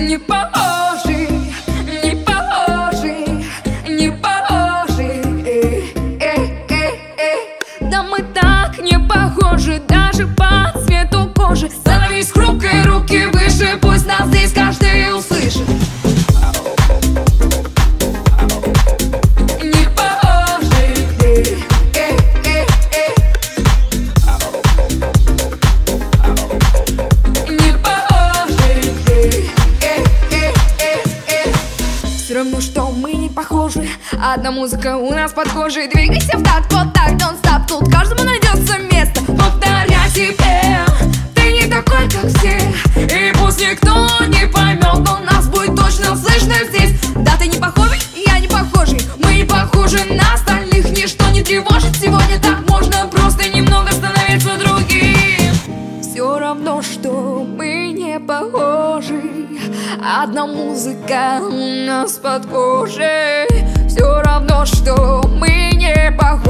Не похожи, не э, э, э, э. Да мы так не даже по цвету кожи Становись хрупкой, руки выше, похожи. Одна музыка у нас под кожей. Двигайся в такт, вот так, don't stop. Тут каждому найдется место. Повторяй себе Ты не такой, как все. И пусть никто не поймет Но нас будет точно слышно здесь. Да, ты не похожий, я не похожий. Мы не похожи на остальных. Ничто не тревожит. Сегодня Так можно просто немного становиться другим. Все равно, что мы не похожи Одна музыка у нас под кожей. Все равно, что мы не похожи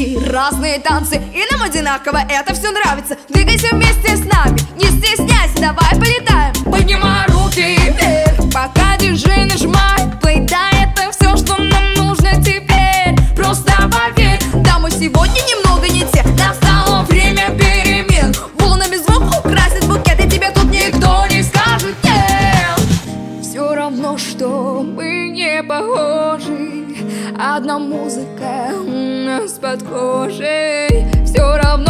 такие разные танцы И нам одинаково это все нравится. Двигайся вместе с нами Не стесняйся, давай полетаем. Поднимай руки вверх Пока диджей нажимает плей. Да, это все, что нам нужно теперь. Просто поверь Да, мы сегодня немного не те. Настало время перемен. Волнами звук украсит букет И тебе тут никто не скажет нет все равно, что мы не похожи Одна музыка у нас под кожей Все равно,